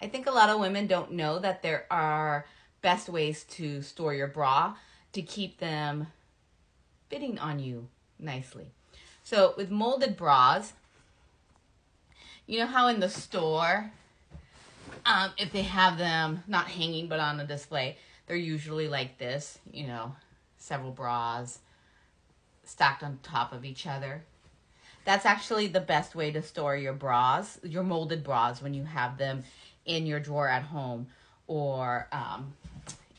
I think a lot of women don't know that there are best ways to store your bra to keep them fitting on you nicely. So with molded bras, you know how in the store, um, if they have them not hanging but on a display, they're usually like this, you know, several bras stacked on top of each other. That's actually the best way to store your bras, your molded bras, when you have them in your drawer at home or um,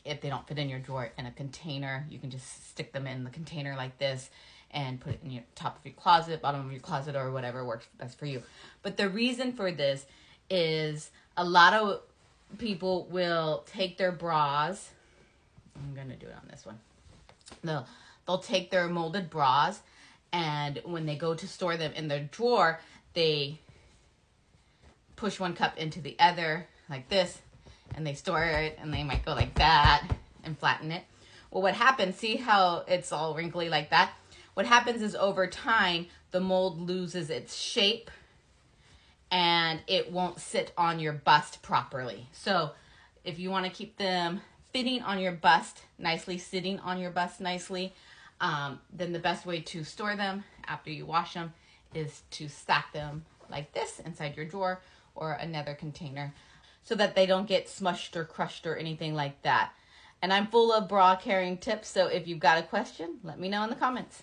if they don't fit in your drawer in a container, you can just stick them in the container like this and put it in your top of your closet, bottom of your closet, or whatever works best for you. But the reason for this is a lot of people will take their bras. I'm gonna do it on this one. They'll they'll take their molded bras, and when they go to store them in their drawer, they push one cup into the other like this, and they store it, and they might go like that and flatten it. Well, what happens? See how it's all wrinkly like that? What happens is over time, the mold loses its shape and it won't sit on your bust properly. So if you want to keep them fitting on your bust nicely, sitting on your bust nicely, um, then the best way to store them after you wash them is to stack them like this inside your drawer or another container so that they don't get smushed or crushed or anything like that. And I'm full of bra caring tips, so if you've got a question, let me know in the comments.